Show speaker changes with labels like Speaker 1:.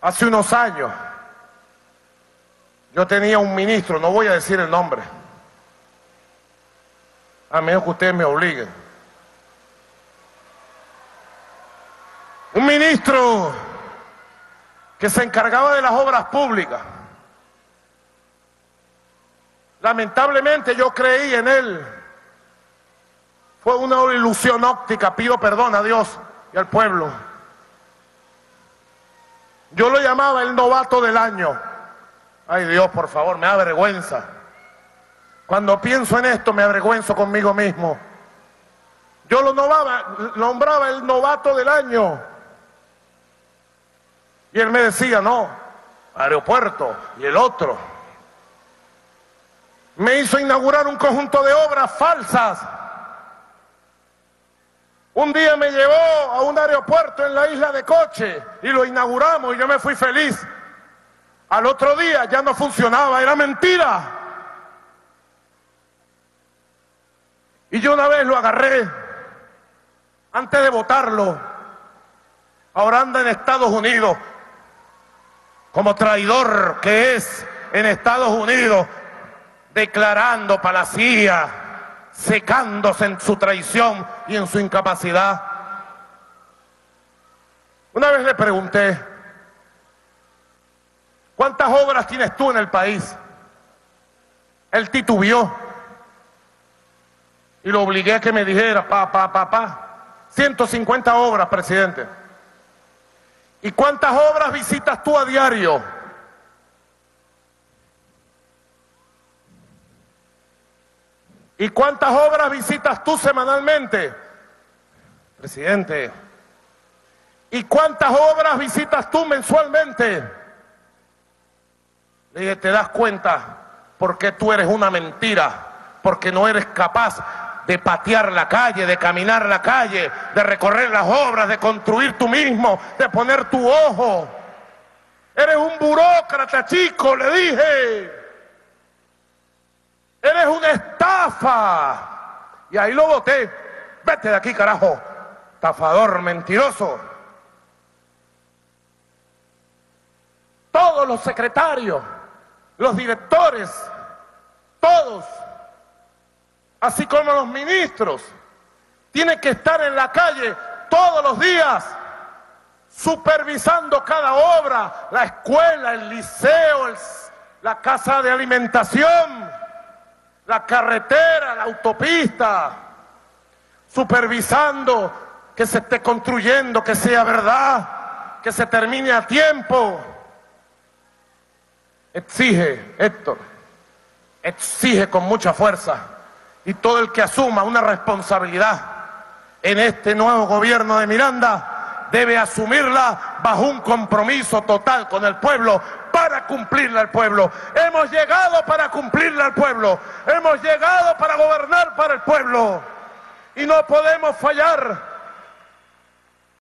Speaker 1: Hace unos años yo tenía un ministro, no voy a decir el nombre, a menos que ustedes me obliguen. Un ministro que se encargaba de las obras públicas. Lamentablemente yo creí en él. Fue una ilusión óptica, pido perdón a Dios y al pueblo. Yo lo llamaba el novato del año. Ay Dios, por favor, me da vergüenza. Cuando pienso en esto me avergüenzo conmigo mismo. Yo lo nombraba, nombraba el novato del año. Y él me decía, no, aeropuerto y el otro. Me hizo inaugurar un conjunto de obras falsas. Un día me llevó a un aeropuerto en la isla de Coche y lo inauguramos y yo me fui feliz. Al otro día ya no funcionaba, era mentira. Y yo una vez lo agarré antes de votarlo. Ahora anda en Estados Unidos como traidor que es en Estados Unidos, declarando para la CIA, secándose en su traición y en su incapacidad. Una vez le pregunté, ¿cuántas obras tienes tú en el país? Él titubió y lo obligué a que me dijera, pa, pa, pa, pa, 150 obras, presidente. ¿Y cuántas obras visitas tú a diario? ¿Y cuántas obras visitas tú semanalmente? Presidente. ¿Y cuántas obras visitas tú mensualmente? Le dije, ¿te das cuenta? Porque tú eres una mentira, porque no eres capaz de patear la calle, de caminar la calle, de recorrer las obras, de construir tú mismo, de poner tu ojo. Eres un burócrata, chico, le dije. Eres una Y ahí lo voté. Vete de aquí, carajo. Estafador, mentiroso. Todos los secretarios, los directores, todos así como los ministros, tienen que estar en la calle todos los días supervisando cada obra, la escuela, el liceo, la casa de alimentación, la carretera, la autopista, supervisando que se esté construyendo, que sea verdad, que se termine a tiempo. Exige, Héctor, exige con mucha fuerza y todo el que asuma una responsabilidad en este nuevo gobierno de Miranda debe asumirla bajo un compromiso total con el pueblo para cumplirla al pueblo. Hemos llegado para cumplirla al pueblo. Hemos llegado para gobernar para el pueblo. Y no podemos fallar